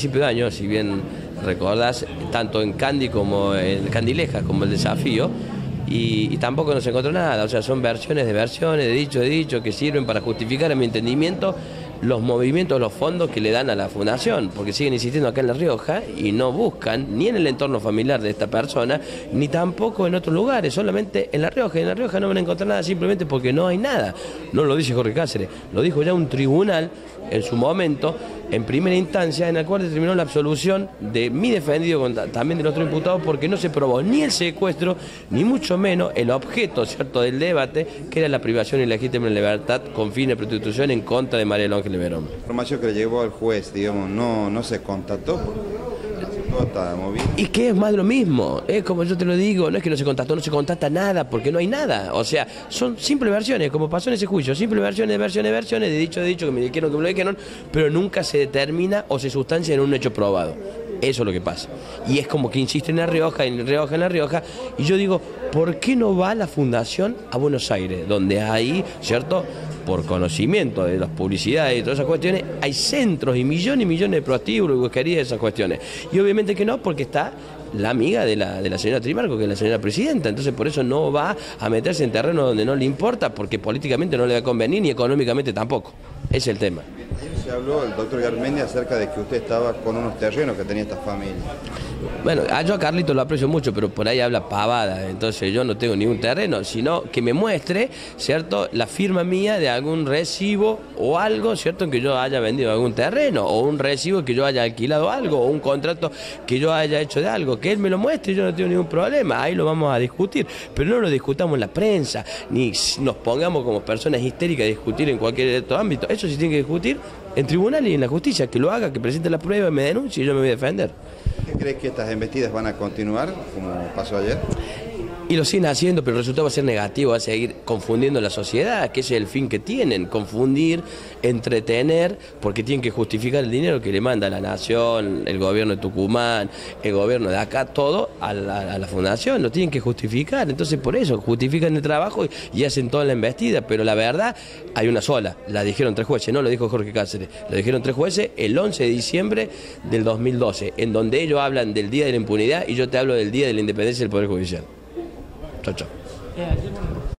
principio de año, si bien recordás, tanto en Candy como en Candilejas como el desafío, y, tampoco nos encontró nada, o sea, son versiones de versiones, de dicho de dicho, que sirven para justificar, a mi entendimiento, los movimientos, los fondos que le dan a la fundación, porque siguen insistiendo acá en La Rioja y no buscan ni en el entorno familiar de esta persona, ni tampoco en otros lugares, solamente en La Rioja. Y en La Rioja no van a encontrar nada simplemente porque no hay nada. No lo dice Jorge Cáceres, lo dijo ya un tribunal en su momento, en primera instancia, en el cual determinó la absolución de mi defendido, también del otro imputado, porque no se probó ni el secuestro, ni mucho menos el objeto cierto del debate, que era la privación ilegítima de libertad con fines de prostitución en contra de María Ángel Verón. La información que le llevó al juez, digamos, no, no se contactó. Y que es más de lo mismo, es como yo te lo digo, no es que no se contactó, no se contacta nada, porque no hay nada. O sea, son simples versiones, como pasó en ese juicio, simples versiones, versiones, versiones, de dicho, de dicho, que me dijeron, que me lo dijeron, pero nunca se determina o se sustancia en un hecho probado. Eso es lo que pasa. Y es como que insiste en La Rioja, en La Rioja, en La Rioja. Y yo digo, ¿por qué no va la fundación a Buenos Aires? Donde ahí, ¿cierto? Por conocimiento de las publicidades y todas esas cuestiones, hay centros y millones y millones de prostíbulos y buscarías de esas cuestiones. Y obviamente que no, porque está la amiga de la, de la señora Trimarco, que es la señora presidenta. Entonces por eso no va a meterse en terreno donde no le importa, porque políticamente no le va a convenir ni económicamente tampoco. Es el tema. Habló el doctor Garmendi acerca de que usted estaba con unos terrenos que tenía esta familia. Bueno, yo a Carlito lo aprecio mucho, pero por ahí habla pavada, entonces yo no tengo ningún terreno, sino que me muestre, ¿cierto?, la firma mía de algún recibo o algo, ¿cierto?, en que yo haya vendido algún terreno, o un recibo que yo haya alquilado algo, o un contrato que yo haya hecho de algo, que él me lo muestre y yo no tengo ningún problema, ahí lo vamos a discutir, pero no lo discutamos en la prensa, ni nos pongamos como personas histéricas a discutir en cualquier de estos ámbitos, eso sí tiene que discutir en tribunal y en la justicia, que lo haga, que presente la prueba, me denuncie y yo me voy a defender. ¿Qué crees que estas embestidas van a continuar como pasó ayer? Y lo siguen haciendo, pero el resultado va a ser negativo, va a seguir confundiendo la sociedad, que ese es el fin que tienen, confundir, entretener, porque tienen que justificar el dinero que le manda la nación, el gobierno de Tucumán, el gobierno de acá, todo a la, fundación, lo tienen que justificar. Entonces por eso justifican el trabajo y, hacen toda la embestida, pero la verdad hay una sola, la dijeron tres jueces, no lo dijo Jorge Cáceres, lo dijeron tres jueces el 11 de diciembre del 2012, en donde ellos hablan del Día de la Impunidad y yo te hablo del Día de la Independencia del Poder Judicial. 저쪽. 예, 일본으로.